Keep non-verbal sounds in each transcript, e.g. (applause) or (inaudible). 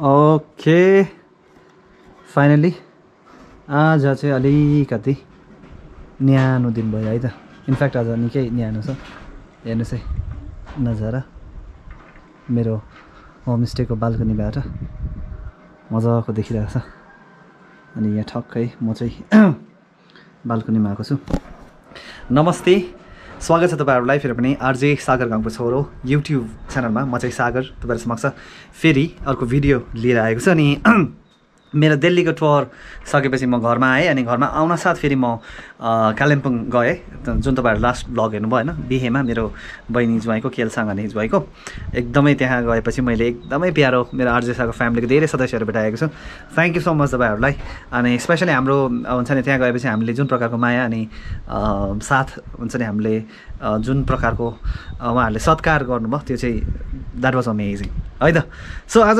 Okay. Finally आज चाहिँ अलिकति न्यानो दिन भयो है त। इनफ्याक्ट आज निकै न्यानो छ। हेर्नुहोस् है नजारा। मेरो होमस्टेको बाल्कनीबाट मजाको देखिरहेको छ। अनि यहाँ ठक्कै म चाहिँ (clears throat) बाल्कनीमा आएको छु। नमस्ते। स्वागत छ तपाईँहरूलाई फेरि पनि आरजे सागर गाउँको छोरो युट्युब च्यानलमा। म चाहिँ सागर तपाईँहरू समक्ष फेरि अर्को भिडियो लिएर आएको छु अनि (clears throat) मेरो दिल्लीको टुर सकेपछि म घरमा आएँ अनि घरमा आउन साथ फेरि म कालिम्पोङ गएँ। जुन तपाईँहरू लास्ट ब्लग हेर्नुभयो होइन बिहेमा मेरो बहिनी ज्वाइँको केलसाङ अनि ज्वाइँको एकदमै त्यहाँ गएपछि मैले एकदमै प्यारो मेरो आर्जेसाको फ्यामिलीको धेरै सदस्यहरू भेटाएको छु। थ्याङ्क यू सो मच तपाईँहरूलाई। अनि स्पेसली हाम्रो हुन्छ नि त्यहाँ गएपछि हामीले जुन प्रकारको माया अनि साथ हुन्छ नि हामीले जुन प्रकारको उहाँहरूले सत्कार गर्नुभयो त्यो चाहिँ द्याट वाज अमेजिङ है त? सो आज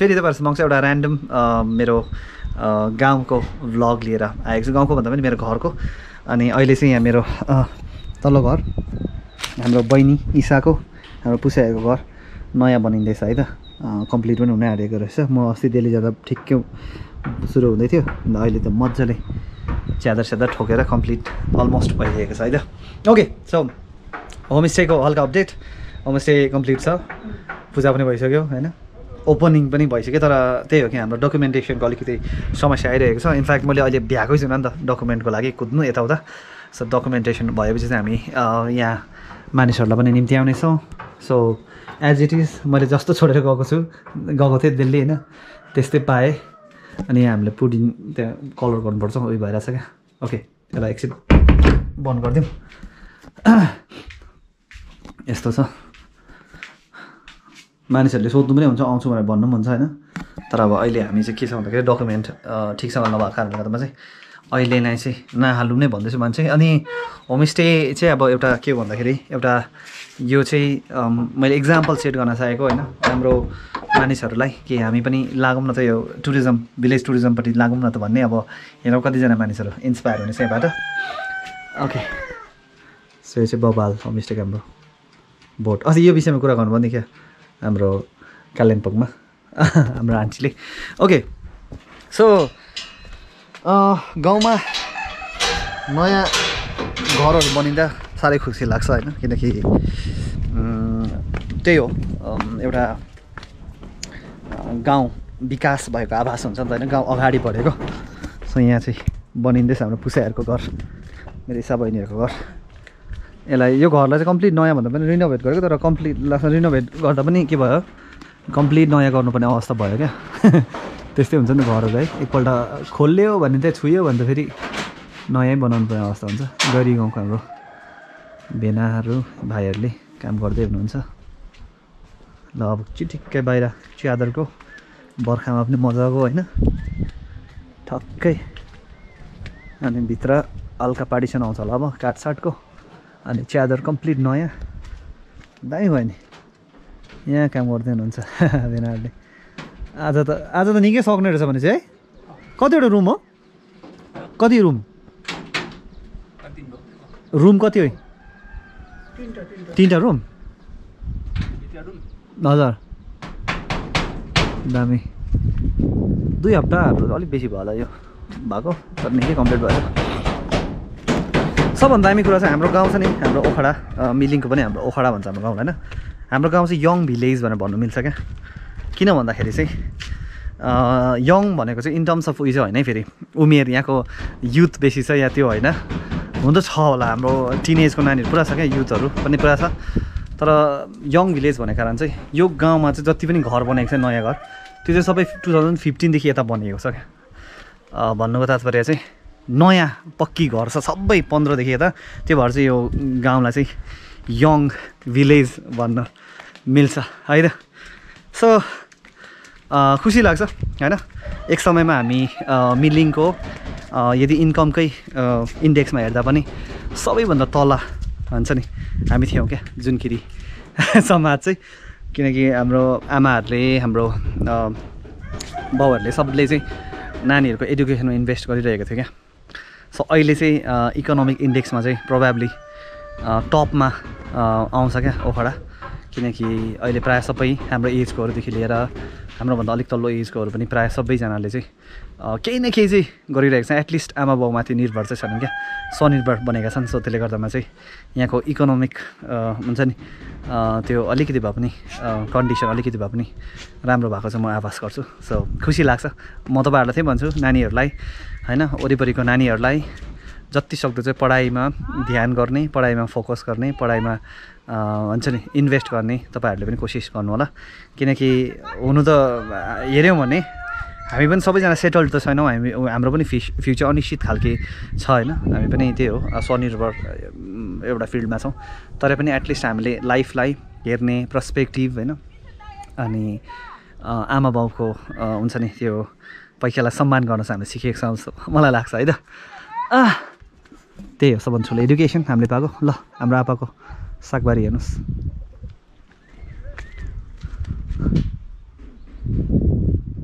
फेरि तपाईँहरू समक्ष एउटा ऱ्यान्डम मेरो गाउँको भ्लग लिएर आएको छु। गाउँको भन्दा पनि मेरो घरको। अनि अहिले चाहिँ यहाँ मेरो तल्लो घर हाम्रो बहिनी इसाको हाम्रो पुसाएको घर नयाँ बनिँदैछ है त। कम्प्लिट पनि हुन आँटेको रहेछ। म अस्ति दिल्ली जाँदा ठिकै सुरु हुँदै थियो। अन्त अहिले त मजाले च्यादर स्यादर ठोकेर कम्प्लिट अलमोस्ट भइसकेको छ है त। ओके सो होमस्टेको हल्का अपडेट। होमस्टे कम्प्लिट छ। पूजा पनि भइसक्यो होइन? ओपनिङ पनि भइसक्यो तर त्यही हो कि हाम्रो डकुमेन्टेसनको अलिकति समस्या आइरहेको छ। इनफ्याक्ट मैले अहिले भ्याएकै छुइनँ नि त डकुमेन्टको लागि कुद्नु यताउता। सो डकुमेन्टेसन भएपछि चाहिँ हामी यहाँ मानिसहरूलाई पनि निम्ति आउनेछौँ। सो एज इट इज मैले जस्तो छोडेर गएको छु। गएको थिएँ दिल्ली होइन? त्यस्तै पाएँ। अनि यहाँ हामीले पुडिङ त्यहाँ कलर गर्नुपर्छ उयो भइरहेछ क्या। ओके त्यसलाई एकछिन बन्द गरिदिउँ। (coughs) यस्तो छ। मानिसहरूले सोध्नु पनि हुन्छ आउँछु भनेर भन्नु पनि हुन्छ होइन। तर अब अहिले हामी चाहिँ के छ भन्दाखेरि डकुमेन्ट ठिकसँग नभएको कारणले गर्दामा चाहिँ अहिले नै चाहिँ नहालौँ नै भन्दैछु मान्छे। अनि होमस्टे चाहिँ अब एउटा के भन्दाखेरि एउटा यो चाहिँ मैले इक्जाम्पल सेट गर्न चाहेको होइन। हाम्रो मानिसहरूलाई कि हामी पनि लागौँ न त यो टुरिज्म भिलेज टुरिज्मपट्टि लागौँ न त भन्ने अब हेरौँ कतिजना मानिसहरू इन्सपायर हुने चाहिँ यहाँबाट। ओके सो यो चाहिँ बबाल होमस्टेको हाम्रो बोट। अस्ति यो विषयमा कुरा गर्नुभयो नि क्या? हाम्रो कालिम्पोङमा (laughs) हाम्रो आन्टीले। ओके सो गाउँमा नयाँ घरहरू बनिँदा साह्रै खुसी लाग्छ होइन किनकि त्यही हो एउटा गाउँ विकास भएको आभास हुन्छ नि त होइन गाउँ अगाडि बढेको। सो यहाँ चाहिँ बनिँदैछ हाम्रो पुसाइहरूको घर मेरो इसा बहिनीहरूको घर। यसलाई यो घरलाई चाहिँ कम्प्लिट नयाँ भन्दा पनि रिनोभेट गरेको तर कम्प्लिट रिनोभेट गर्दा पनि के भयो? कम्प्लिट नयाँ गर्नुपर्ने अवस्था भयो क्या? (laughs) त्यस्तै हुन्छ नि घरहरू है। एकपल्ट खोल्यो भने चाहिँ छुयो भने त फेरि नयाँ बनाउनु पर्ने अवस्था हुन्छ। गरी गाउँको हाम्रो भेनाहरू भाइहरूले काम गर्दै हुनुहुन्छ। ल अब चिटिक्कै बाहिर च्यादरको बर्खामा पनि मजाको होइन। ठक्कै। अनि भित्र हल्का पार्टिसन आउँछ होला अब काठसाटको अनि च्यादर कम्प्लिट नयाँ। दामी भयो नि। यहाँ काम गर्दै हुनुहुन्छ (laughs) भेनाहरूले आज त आज त निकै सक्ने रहेछ भने चाहिँ है? कतिवटा रुम हो? कति रुम? रुम कति हो? तिनवटा रुम? हजुर। दामी। दुई हप्ताहरू अलिक बेसी भयो होला यो। भएको तर निकै कम्प्लिट भयो। सबभन्दा दामी कुरा चाहिँ हाम्रो गाउँ छ नि हाम्रो ओखडा मिलिङको पनि हाम्रो ओखडा भन्छ हाम्रो गाउँलाई होइन? हाम्रो गाउँ चाहिँ यङ भिलेज भनेर भन्नु मिल्छ क्या। किन भन्दाखेरि चाहिँ यङ भनेको चाहिँ इन टर्म्स अफ उयो होइन है फेरि। उमेर यहाँको युथ बेसी छ या त्यो होइन। हुन त छ होला हाम्रो टिनेजको नानीहरू पुरा छ क्या युथहरू पनि पुरा छ। तर यङ भिलेज भनेको कारण चाहिँ यो गाउँमा चाहिँ जति पनि घर बनेको छ नयाँ घर त्यो चाहिँ सबै टु थाउजन्ड फिफ्टिनदेखि यता बनिएको छ क्या। भन्नुको तात्पर्य चाहिँ नयाँ पक्की घर छ सबै पन्ध्रदेखि यता। त्यो भएर चाहिँ यो गाउँलाई चाहिँ यङ भिलेज भन्न मिल्छ है त? सो खुसी लाग्छ होइन? एक समयमा हामी मिलिङको यदि इन्कमकै इन्डेक्समा हेर्दा पनि सबैभन्दा तल भन्छ नि। हामी थियौँ क्या जुनकिरी (laughs) समाज चाहिँ। किनकि हाम्रो आमाहरूले हाम्रो बाउहरूले सबले चाहिँ नानीहरूको एडुकेसनमा इन्भेस्ट गरिरहेको थियो क्या। सो अहिले चाहिँ इकोनोमिक इन्डेक्समा चाहिँ प्रोभाब्ली टपमा आउँछ क्या ओखडा। किनकि अहिले प्रायः सबै हाम्रो एजकोहरूदेखि लिएर हाम्रोभन्दा अलिक तल्लो एजकोहरू पनि प्रायः सबैजनाले चाहिँ केही न केही चाहिँ गरिरहेको छ एटलिस्ट आमा बाउमाथि निर्भर चाहिँ छन् क्या। स्वनिर्भर बनेका छन्। सो त्यसले गर्दामा चाहिँ यहाँको इकोनोमिक हुन्छ नि त्यो अलिकति भए पनि कन्डिसन अलिकति भए पनि राम्रो भएको चाहिँ म आभास गर्छु। सो खुसी लाग्छ। म तपाईँहरूलाई त्यही भन्छु नानीहरूलाई होइन वरिपरिको नानीहरूलाई जति सक्दो चाहिँ पढाइमा ध्यान गर्ने पढाइमा फोकस गर्ने पढाइमा हुन्छ नि इन्भेस्ट गर्ने तपाईँहरूले पनि कोसिस गर्नु होला किनकि हुनु त हेऱ्यौँ भने हामी पनि सबैजना सेटल्ड त छैनौँ हामी हाम्रो पनि फिस फ्युचर अनिश्चित खालके छ होइन। हामी पनि त्यही हो स्वनिर्भर एउटा फिल्डमा छौँ। तर पनि एटलिस्ट हामीले लाइफलाई हेर्ने पर्सपेक्टिभ होइन। अनि आमा बाउको हुन्छ नि त्यो पैसालाई सम्मान गर्न चाहिँ हामीले सिकेको छौँ मलाई लाग्छ है त? त्यही हो सबभन्दा ठुलो एडुकेसन हामीले पाएको। ल हाम्रो आपाको सागबारी हेर्नुहोस्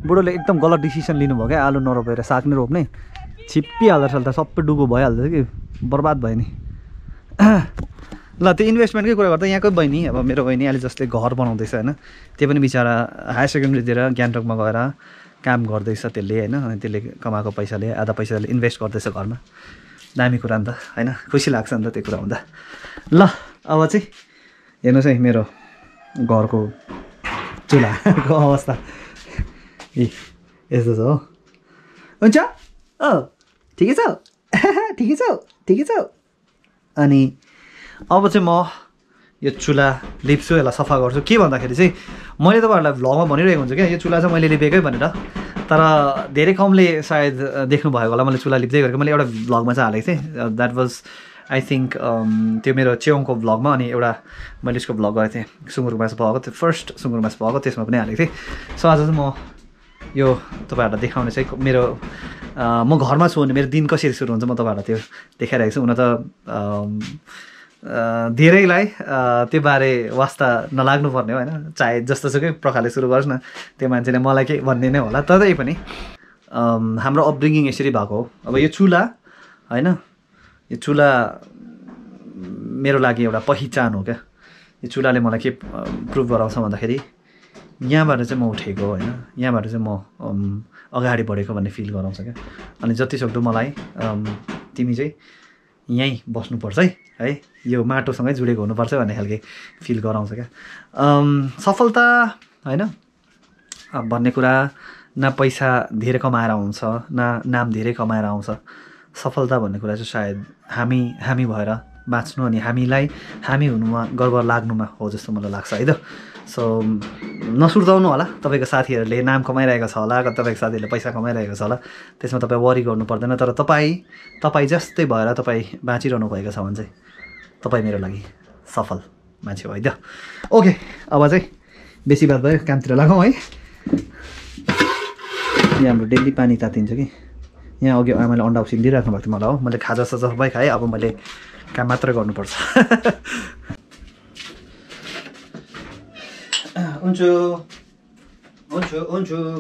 बुढोले एकदम गलत डिसिसन लिनुभयो क्या? आलु नरोपेर साग नै रोप्ने? छिप्पिहाल्दो रहेछ त सबै डुगो भइहाल्दो कि? बर्बाद भयो नि। (clears throat) ल त्यो इन्भेस्टमेन्टकै कुरा गर्दा यहाँकै बहिनी अब मेरो बहिनी अहिले जसले घर बनाउँदैछ होइन? त्यो पनि बिचरा हायर सेकेन्ड्रीतिर गान्तोकमा गएर काम गर्दैछ त्यसले होइन? अनि त्यसले कमाएको पैसाले आधा पैसाले इन्भेस्ट गर्दैछ घरमा। दामी कुरा नि त होइन? खुसी लाग्छ नि त त्यो कुरा हुँदा। ल। अब चाहिँ हेर्नुहोस् है मेरो घरको चुल्हाको (laughs) अवस्था? ए यस्तो छ हो। हुन्छ? ओ ठिकै छ। (laughs) ठिकै छ ठिकै छ। अनि अब चाहिँ म यो चुल्हा लिप्छु यसलाई सफा गर्छु। के भन्दाखेरि चाहिँ मैले तपाईँहरूलाई भ्लगमा भनिरहेको हुन्छु क्या यो चुल्हा चाहिँ मैले लिपेकै भनेर। तर धेरै कमले सायद देख्नु भएको होला मैले चुल्हा लिप्दै गरेको। मैले एउटा भ्लगमा चाहिँ हालेको थिएँ। द्याट वाज आई थिङ्क त्यो मेरो चेउङको भ्लगमा अनि एउटा मैले यसको भ्लग गरेको थिएँ। सुँगुरको मासु पकाएको त्यो फर्स्ट सुँगुरको मासु पकाएको त्यसमा पनि हालेको थिएँ। सो आज चाहिँ म यो तपाईँहरूलाई देखाउने चाहिँ मेरो म घरमा छु भने मेरो दिन कसरी सुरु हुन्छ म तपाईँहरूलाई त्यो देखाइरहेको छु। हुन त धेरैलाई त्यो बारे वास्ता नलाग्नु पर्ने हो होइन? चाहे जस्तो सुकै प्रकारले सुरु गरोस् न त्यो मान्छेले मलाई के भन्ने नै होला। तरै पनि हाम्रो अपब्रिङिङ यसरी भएको हो। अब यो चुल्हा होइन? यो चुल्हा मेरो लागि एउटा पहिचान हो क्या। यो चुल्हाले मलाई के प्रुभ गराउँछ भन्दाखेरि यहाँबाट चाहिँ म उठेको होइन। यहाँबाट चाहिँ म अगाडि बढेको भन्ने फिल गराउँछ क्या। अनि जतिसक्दो मलाई तिमी चाहिँ यहीँ बस्नुपर्छ है। है यो माटोसँगै जुडेको हुनुपर्छ भन्ने खालके फिल गराउँछ क्या। सफलता होइन भन्ने कुरा न पैसा धेरै कमाएर आउँछ न नाम धेरै कमाएर आउँछ। सफलता भन्ने कुरा चाहिँ सायद हामी हामी भएर बाँच्नु अनि हामीलाई हामी हुनुमा गर्व लाग्नुमा हो जस्तो मलाई लाग्छ है त? सो नसुर्ताउनु होला तपाईँको साथीहरूले नाम कमाइरहेको छ होला तपाईँको साथीहरूले पैसा कमाइरहेको छ होला त्यसमा तपाईँ वरि गर्नु पर्दैन तर तपाईँ तपाईँ जस्तै भएर तपाईँ बाँचिरहनु भएको छ भने चाहिँ तपाईँ मेरो लागि सफल मान्छे हो है त? ओके अब चाहिँ बेसी बात भयो कामतिर लागौँ है? यहाँ हाम्रो डेली पानी तातिन्छ कि? यहाँ अघि आमाले अन्डा उसिनिदिइराख्नु भएको थियो मलाई हो। मैले खाजा साजा सबै खाएँ अब मैले काम मात्र गर्नुपर्छ। (laughs)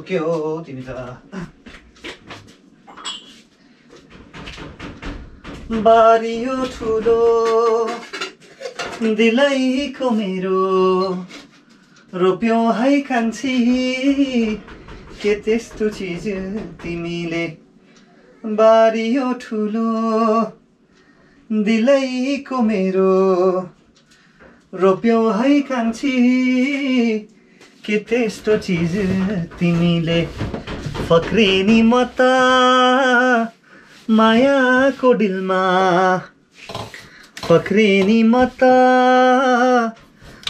के हो तिमी त? बारियो ठुलो दिलैको मेरो रोप्यौ है कान्छी के त्यस्तो चिज तिमीले? बारियो ठुलो दिलैको मेरो। रोप्यौ है कान्छी के त्यस्तो चिज तिमीले? फक्रिनी म त मायाको डिलमा फक्रिनी म त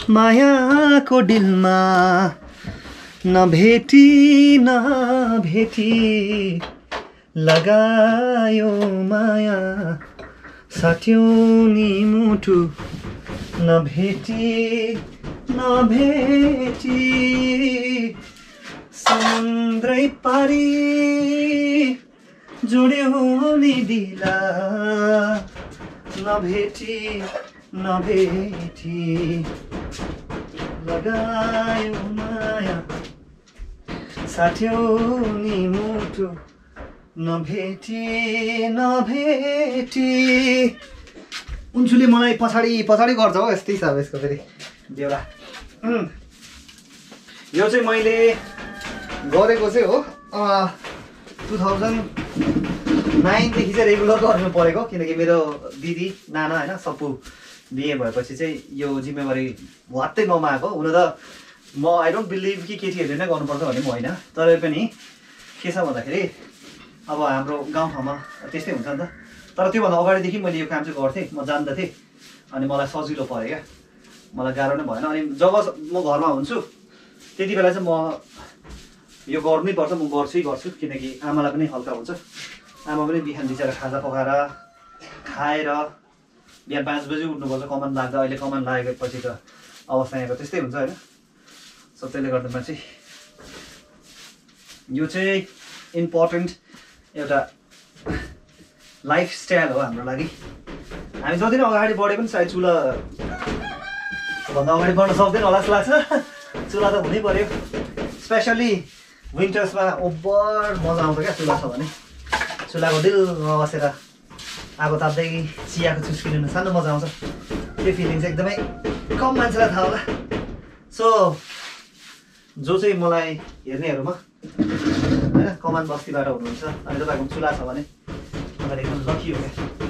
मायाको डिलमा नभेटी नभेटी। लगायो माया साट्यो नि मुटु नभेटी नभेटी समुद्रै पारी जोड्यो नि दिला नभेटी नभेटी लगायो माया साट्यो नि मुटु नभेटी नभेटी उन्चुले मलाई पछाडि पछाडि गर्छ हो यस्तै छ अब यसको फेरि। उम्, यो चाहिँ मैले गरेको चाहिँ हो टु थाउजन्ड नाइनदेखि चाहिँ रेगुलर गर्नु परेको किनकि मेरो दिदी नाना होइन सपु बिहे भएपछि चाहिँ यो जिम्मेवारी वात्तै नमाएको हुन त म आई डोन्ट बिलिभ कि केटीहरूले नै गर्नुपर्छ भन्ने पनि होइन। तर पनि के छ भन्दाखेरि अब हाम्रो गाउँठाउँमा त्यस्तै हुन्छ नि त। तर त्योभन्दा अगाडिदेखि मैले यो काम चाहिँ गर्थेँ म जान्दथेँ। अनि मलाई सजिलो पऱ्यो क्या। मलाई गाह्रो नै भएन। अनि जब म घरमा हुन्छु त्यति बेला चाहिँ म यो गर्नै पर्छ म गर्छु गर्छु। किनकि आमालाई पनि हल्का हुन्छ। आमा पनि बिहान बिचरा खाजा पकाएर खाएर बिहान पाँच बजी उठ्नुपर्छ। कमान लाग्दा अहिले कमान लागेपछि त अवस्था यहाँको त्यस्तै हुन्छ होइन। सो त्यसले गर्दामा चाहिँ यो चाहिँ इम्पोर्टेन्ट एउटा लाइफस्टाइल हो हाम्रो लागि। हामी जति नै अगाडि बढे पनि सायद चुला भन्दा अगाडि बढ्न सक्दैन होला जस्तो लाग्छ। चुला त हुनै पऱ्यो स्पेसली विन्टर्समा ओभर मजा आउँछ क्या चुला छ भने। चुलाको डिलमा बसेर आगो ताप्दै चियाको चुस्की लिनु सानो मजा आउँछ। त्यो फिलिङ चाहिँ एकदमै कम मान्छेलाई थाहा होला। सो जो चाहिँ मलाई हेर्नेहरूमा कमान बस्तीबाट हुनुहुन्छ। अनि तपाईँको चुला छ भने तपाईँले एकदम लकी हो क्या।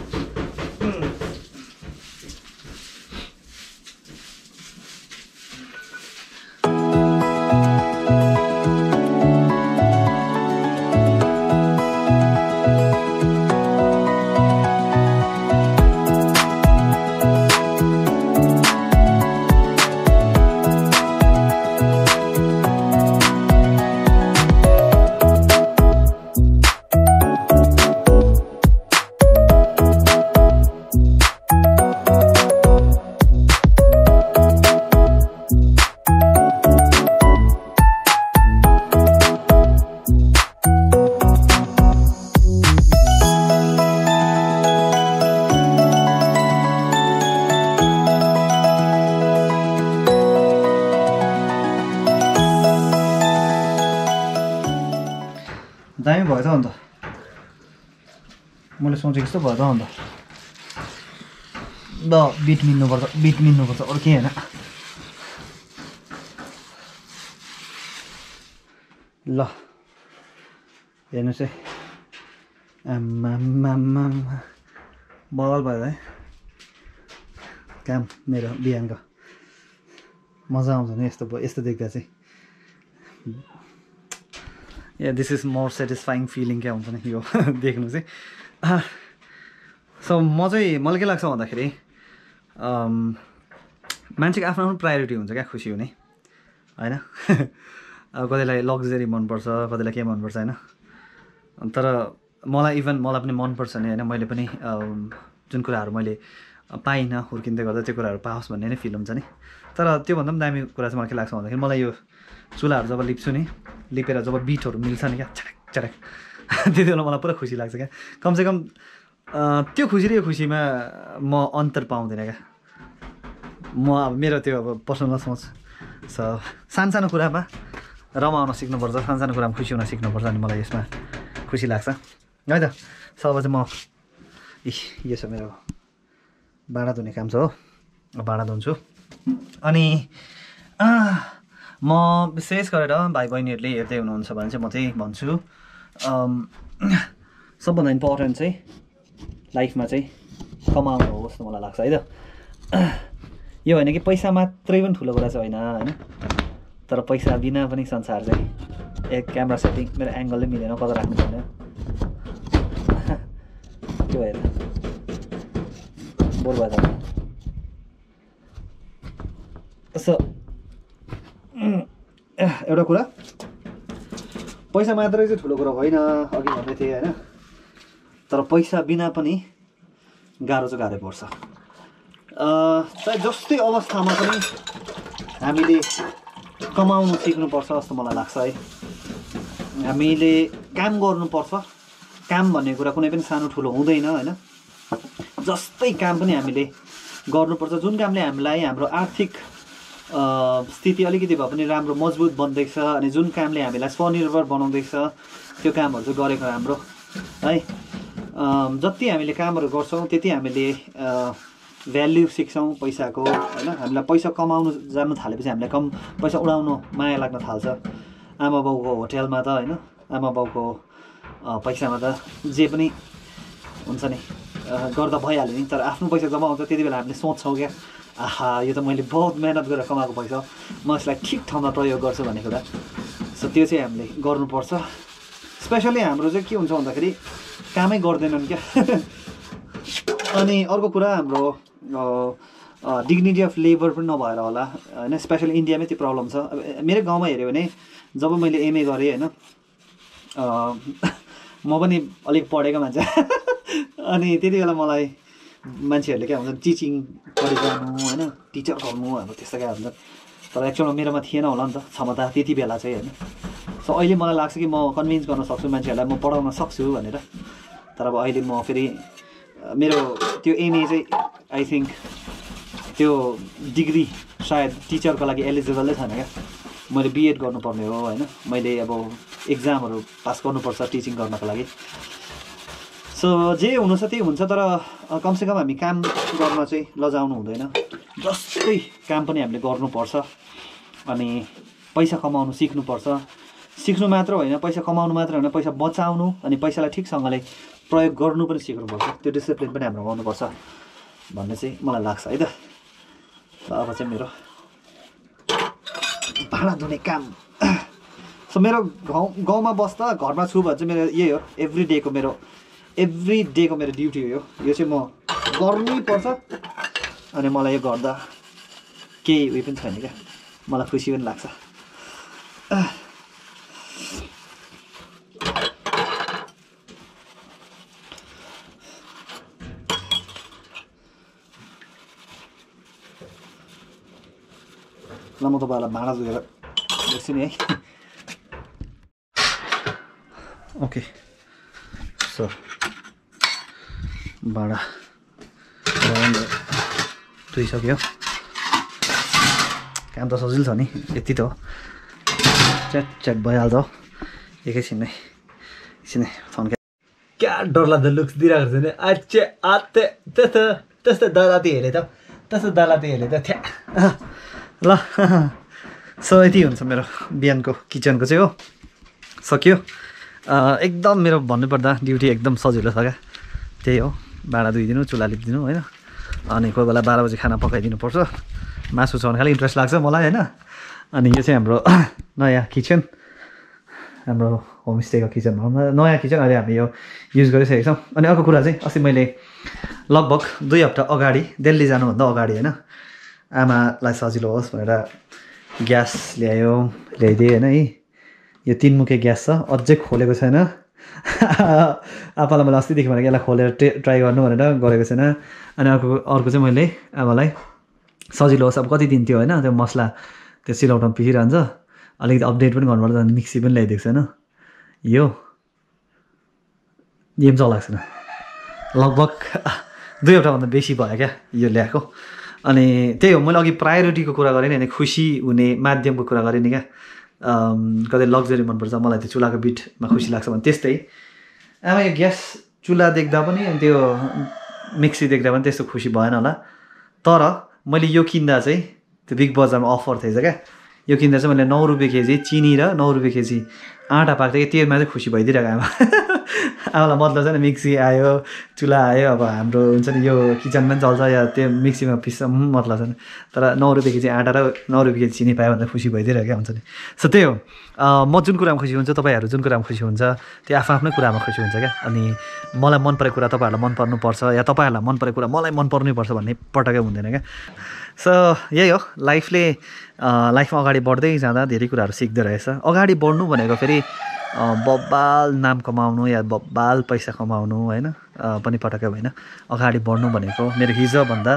त। अन्त मैले सोचेको जस्तो भयो त। अन्त ल बिट मिल्नुपर्छ बिट मिल्नुपर्छ अरू केही होइन। ल हेर्नुहोस् है। आम्मामामा बवाल भयो है। काम मेरो बिहानको। मजा आउँछ नि यस्तो यस्तो देख्दा चाहिँ। या this is more satisfying feeling क्या हुन्छ नि यो (laughs) देख्नु चाहिँ। सो म चाहिँ मलाई के लाग्छ भन्दाखेरि अम, मान्छेको आफ्नो आफ्नो प्रायोरिटी हुन्छ क्या खुसी हुने। होइन? (laughs) कतिलाई लग्जरी मनपर्छ कतिलाई के मनपर्छ होइन? तर मलाई इभन मलाई पनि मनपर्छ नि होइन? मैले पनि अम, जुन कुराहरू मैले पाइनँ हुर्किँदै गर्दा त्यो कुराहरू पाओस् भन्ने नै फिल हुन्छ नि। तर त्योभन्दा पनि दामी कुरा चाहिँ मलाई के लाग्छ भन्दाखेरि मलाई यो चुलाहरू जब लिप्छु नि लिपेर जब बिटहरू मिल्छ नि क्या चटक चटक (laughs) त्यति बेला मलाई पुरा खुसी लाग्छ क्या। कमसेकम त्यो खुसी र यो खुसीमा म अन्तर पाउँदिनँ क्या। म अब मेरो त्यो अब पर्सनल सोच। स सानसानो कुरामा रमाउन सिक्नुपर्छ सानसानो कुरामा खुसी हुन सिक्नुपर्छ अनि मलाई यसमा खुसी लाग्छ। है त? सब चाहिँ म इ यो छ मेरो भाँडा धुने काम छ हो। भाँडा धुन्छु। अनि म विशेष गरेर भाइ बहिनीहरूले हेर्दै हुनुहुन्छ भने चाहिँ म चाहिँ भन्छु सबभन्दा इम्पोर्टेन्ट चाहिँ लाइफमा चाहिँ कमाउनु हो जस्तो मलाई लाग्छ है त। यो होइन कि पैसा मात्रै पनि ठुलो कुरा चाहिँ होइन होइन? तर पैसा बिना पनि संसार चाहिँ एक क्यामेरा सेटिङ मेरो एङ्गलले मिलेन कता राख्नु पर्ने (laughs) त्यो भएर। त यसो एउटा कुरा पैसा मात्रै चाहिँ ठुलो कुरा होइन अघि भन्दै थिएँ होइन? तर पैसा बिना पनि गाह्रो चाहिँ गाह्रै पर्छ। चाहे जस्तै अवस्थामा पनि हामीले कमाउनु सिक्नुपर्छ जस्तो मलाई लाग्छ है। हामीले काम गर्नुपर्छ। काम भन्ने कुरा कुनै पनि सानो ठुलो हुँदैन होइन? जस्तै काम पनि हामीले गर्नुपर्छ। जुन कामले हामीलाई हाम्रो आर्थिक स्थिति अलिकति भए पनि राम्रो मजबुत बन्दैछ अनि जुन कामले हामीलाई स्वनिर्भर बनाउँदैछ त्यो कामहरू चाहिँ गरेको राम्रो है। जति हामीले कामहरू गर्छौँ त्यति हामीले भ्याल्यु सिक्छौँ पैसाको होइन। हामीलाई पैसा कमाउनु जानु थालेपछि हामीलाई कम पैसा उडाउनु माया लाग्न थाल्छ। आमा बाउको होटेलमा त होइन। आमा बाउको पैसामा त जे पनि हुन्छ नि। गर्दा भइहाल्यो नि तर आफ्नो पैसा जब आउँछ त्यति बेला हामीले सोच्छौँ क्या। आहा यो त मैले बहुत मिहिनेत गरेर कमाएको पैसा म यसलाई ठिक ठाउँमा प्रयोग गर्छु भन्ने कुरा। सो त्यो चाहिँ हामीले गर्नुपर्छ। स्पेसली हाम्रो चाहिँ के हुन्छ भन्दाखेरि कामै गर्दैनन् क्या। (laughs) अनि अर्को कुरा हाम्रो डिग्निटी अफ लेबर पनि नभएर होला। होइन स्पेसली इन्डियामै त्यो प्रब्लम छ। अब मेरो गाउँमा हेऱ्यो भने जब मैले एमए गरेँ होइन (laughs) म पनि अलिक पढेको मान्छे। (laughs) अनि त्यति बेला मलाई मान्छेहरूले क्या हुन्छ टिचिङपट्टि जानु होइन टिचर गर्नु अब त्यस्तो क्या हुन्छ तर एक्चुअलमा मेरोमा थिएन होला नि त क्षमता त्यति बेला चाहिँ होइन। सो अहिले मलाई लाग्छ कि म कन्भिन्स गर्न सक्छु मान्छेहरूलाई म पढाउन सक्छु भनेर। तर अब अहिले म फेरि मेरो त्यो एमए चाहिँ आई थिङ्क त्यो डिग्री सायद टिचरको लागि एलिजिबलै छैन क्या। मैले बिएड गर्नुपर्ने हो होइन। मैले अब इक्जामहरू पास गर्नुपर्छ टिचिङ गर्नको लागि। सो जे हुनु छ त्यही हुन्छ तर कमसेकम हामी काम गर्न चाहिँ लजाउनु हुँदैन। जस्तै काम पनि हामीले गर्नुपर्छ अनि पैसा कमाउनु सिक्नुपर्छ। सिक्नु मात्र होइन पैसा कमाउनु मात्र होइन पैसा बचाउनु अनि पैसालाई ठिकसँगले प्रयोग गर्नु पनि सिक्नुपर्छ। त्यो डिसिप्लिन पनि हाम्रो आउनुपर्छ भन्ने चाहिँ मलाई लाग्छ है त? अब चाहिँ मेरो भाँडा धुने काम। (clears throat) सो मेरो गाउँ गाउँमा बस्दा घरमा छु भने चाहिँ मेरो यही हो। एभ्री डेको मेरो एभ्री डेको मेरो ड्युटी हो यो। चाहिँ म गर्नै पर्छ अनि मलाई यो गर्दा केही उयो पनि छैन क्या। मलाई खुसी पनि लाग्छ। ल म तपाईँहरूलाई भाँडा धोएर देख्छु नि है। (laughs) ओके सो भाँडा धोइसक्यो। काम त सजिलो छ नि यति त हो। च्याट च्याट भइहाल्छ एकैछिनमै एकछिनै थन्का क्या डरलाग्दो लुक्स दिइरहेको छ नि? आचे आते त्यस्तो त्यस्तो दलाती हेरे त त्यस्तो दलाती हेरे त थ्या। ल (laughs) सो यति हुन्छ मेरो बिहानको किचनको चाहिँ हो। सक्यो। एकदम मेरो भन्नुपर्दा ड्युटी एकदम सजिलो छ क्या। त्यही हो। भाँडा धोइदिनु चुल्हा लिपिदिनु होइन? अनि कोही बेला बाह्र बजी खाना पकाइदिनु पर्छ। मासु छ भने खालि इन्ट्रेस्ट लाग्छ मलाई होइन? अनि यो चाहिँ हाम्रो (clears throat) नयाँ किचन। हाम्रो होमस्टेको किचन भनौँ न नयाँ किचन अहिले हामी यो युज गरिसकेको छौँ। अनि अर्को कुरा चाहिँ अस्ति मैले लगभग दुई हप्ता अगाडि दिल्ली जानुभन्दा अगाडि होइन? आमालाई सजिलो होस् भनेर ग्यास ल्यायो ल्याइदिएँ होइन? है यो तिन मुखे ग्यास छ। अझै खोलेको छैन। (laughs) आपालाई मैले अस्तिदेखि भनेको यसलाई खोलेर टे ट्राई गर्नु भनेर गरेको छैन। अनि अर्को अर्को चाहिँ मैले आमालाई सजिलो होस्। अब कति दिन थियो होइन त्यो मसला त्यो सिलौटामा पिसिरहन्छ। अलिकति अपडेट पनि गर्नुपर्छ मिक्सी पनि ल्याइदिएको छैन। यो यो पनि चलाएको छैन। लगभग (laughs) दुई हप्ताभन्दा बेसी भयो क्या यो ल्याएको। अनि त्यही हो मैले अघि प्रायोरिटीको कुरा गरेँ नि अनि खुसी हुने माध्यमको कुरा गरेँ नि क्या। कतै लग्जरी मनपर्छ मलाई त्यो चुल्हाको बिटमा खुसी लाग्छ भने त्यस्तै। आमा यो ग्यास चुल्हा देख्दा पनि त्यो मिक्सी देख्दा पनि त्यस्तो खुसी भएन होला। तर मैले यो किन्दा चाहिँ त्यो बिग बजारमा अफर थिएछ क्या। यो किन्दा चाहिँ मैले नौ रुपियाँ केजी चिनी र नौ रुपियाँ केजी आँटा पाएको थिएँ त्यसमा चाहिँ खुसी भइदिइरहेको आमा। (laughs) आमालाई मतलब छैन मिक्सी आयो चुल्हा आयो अब हाम्रो हुन्छ नि यो किचनमा पनि चल्छ या त्यो मिक्सीमा पिस्छ मतलब छैन तर नौ रुपियाँ केजी आँटा र नौ रुपियाँ केजी चिनी पायो भने खुसी भइदिइरहेको क्या हुन्छ नि। सो त्यही हो। म जुन कुरामा खुसी हुन्छ तपाईँहरू जुन कुरामा खुसी हुन्छ त्यो आफ्नो आफ्नै कुरामा खुसी हुन्छ क्या। अनि मलाई मन परेको कुरा तपाईँहरूलाई मन पर्नुपर्छ या तपाईँहरूलाई मन परेको कुरा मलाई मन पर्नै पर्छ भन्ने पटक्कै हुँदैन क्या। सो यही हो। लाइफले लाइफमा अगाडि बढ्दै जाँदा धेरै कुराहरू सिक्दो रहेछ। अगाडि बढ्नु भनेको फेरि बब्बाल नाम कमाउनु या बब्बाल पैसा कमाउनु होइन? पनि पटक्कै होइन। अगाडि बढ्नु भनेको मेरो हिजोभन्दा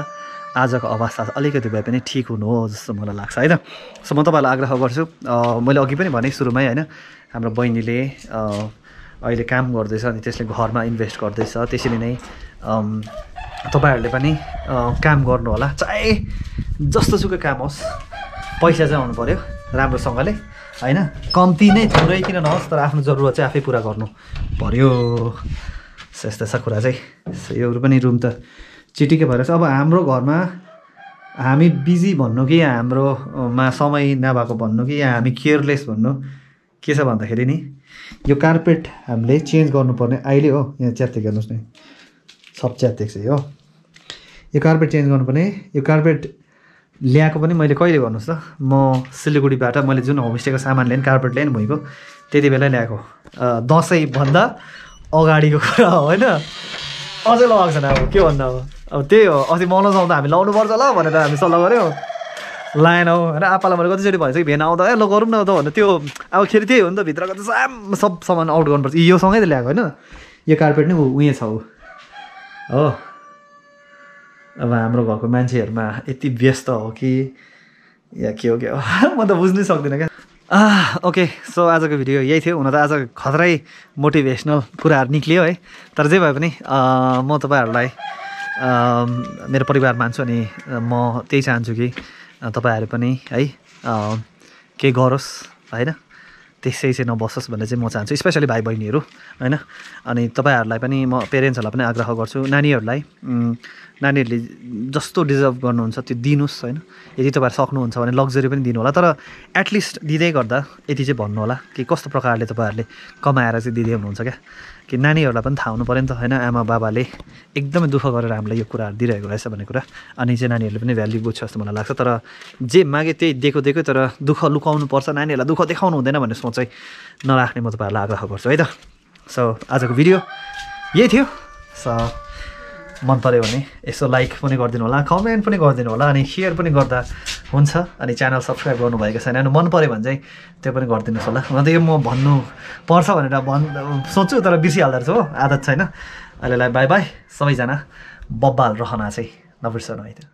आजको अवस्था अलिकति भए पनि ठिक हुनु हो जस्तो मलाई लाग्छ होइन? सो म तपाईँहरूलाई आग्रह गर्छु मैले अघि पनि भने सुरुमै होइन? हाम्रो बहिनीले अहिले काम गर्दैछ अनि त्यसले घरमा इन्भेस्ट गर्दैछ त्यसरी नै तपाईँहरूले पनि काम गर्नु होला। चाहे जस्तो सुकै काम होस् पैसा चाहिँ आउनु पऱ्यो राम्रोसँगले। होइन? कम्ती नै थोरै किन नहोस् तर आफ्नो जरुरत चाहिँ आफै पुरा गर्नु पऱ्यो यस्तो छ कुरा चाहिँ। योहरू पनि रुम त चिटिक्कै भएर अब हाम्रो घरमा हामी बिजी भन्नु कि हाम्रोमा समय नभएको भन्नु कि या हामी केयरलेस भन्नु के छ भन्दाखेरि नि यो कार्पेट हामीले चेन्ज गर्नुपर्ने। अहिले हो यहाँ च्यातिक हेर्नुहोस् न। सब च्यातिक छ यो। यो कार्पेट चेन्ज गर्नुपर्ने। यो कार्पेट ल्याएको पनि मैले कहिले भन्नुहोस् त? म सिलगढीबाट मैले जुन होमस्टेको सामान ल्याएँ कार्पेट ल्याएँ भुइँको त्यति बेला ल्याएको। दसैँभन्दा अगाडिको कुरा हो होइन? अझै लगाएको छैन अब के भन्नु अब? अब त्यही हो अस्ति मनाउँछ आउँदा हामी लाउनु पर्छ ल भनेर हामी सल्लाह गऱ्यौँ। लाएनौँ होइन? आप्पालाई मैले कतिचोटि भनिसकेँ भेन आउँदा ए ल गरौँ न त भन्दा त्यो अब फेरि त्यही हो नि त भित्रको त साम सब सामान आउट गर्नुपर्छ। योसँगै त ल्याएको होइन? यो कार्पेट नै उयो छ हो। अब हाम्रो घरको मान्छेहरूमा यति व्यस्त हो कि या के हो के हो म त बुझ्नै सक्दिनँ क्या आह ओके सो आजको भिडियो यही थियो हुन त आज खतरै मोटिभेसनल कुराहरू निक्लियो है तर जे भए पनि म तपाईँहरूलाई मेरो परिवार मान्छु अनि म त्यही चाहन्छु कि तपाईँहरू पनि है केही गरोस् होइन त्यसै चाहिँ नबसोस् भन्ने चाहिँ म चाहन्छु स्पेसली भाइ बहिनीहरू होइन? अनि तपाईँहरूलाई पनि म पेरेन्ट्सहरूलाई पनि आग्रह गर्छु नानीहरूलाई नानीहरूले जस्तो डिजर्भ गर्नुहुन्छ त्यो दिनुहोस् होइन? यदि तपाईँहरू सक्नुहुन्छ भने लग्जरी पनि दिनु होला तर एटलिस्ट दिँदै गर्दा यति चाहिँ भन्नु होला कि कस्तो प्रकारले तपाईँहरूले कमाएर चाहिँ दिँदै हुनुहुन्छ क्या? कि नानीहरूलाई पनि थाहा हुनु पऱ्यो नि त होइन? आमा बाबाले एकदमै दुःख गरेर हामीलाई यो कुराहरू दिइरहेको रहेछ भन्ने कुरा। अनि चाहिँ नानीहरूले पनि भ्याल्यु बुझ्छ जस्तो मलाई लाग्छ। तर जे मागे त्यही दिएको दिएकै तर दुःख लुकाउनु पर्छ नानीहरूलाई। दुःख देखाउनु हुँदैन भन्ने सोच नराख्ने म तपाईँहरूलाई आग्रह गर्छु है त? सो आजको भिडियो यही थियो। सो मन पऱ्यो भने यसो लाइक पनि गरिदिनु होला कमेन्ट पनि गरिदिनु होला अनि सेयर पनि गर्दा हुन्छ अनि च्यानल सब्सक्राइब गर्नुभएको छैन अनि मन पऱ्यो भने चाहिँ त्यो पनि गरिदिनुहोस् होला। अन्त यो म भन्नु पर्छ भनेर भन् सोच्छु तर बिर्सिहाल्दो रहेछु हो आदत छैन। अहिलेलाई बाई बाई सबैजना बब्बाल रहना चाहिँ नबिर्सनु है त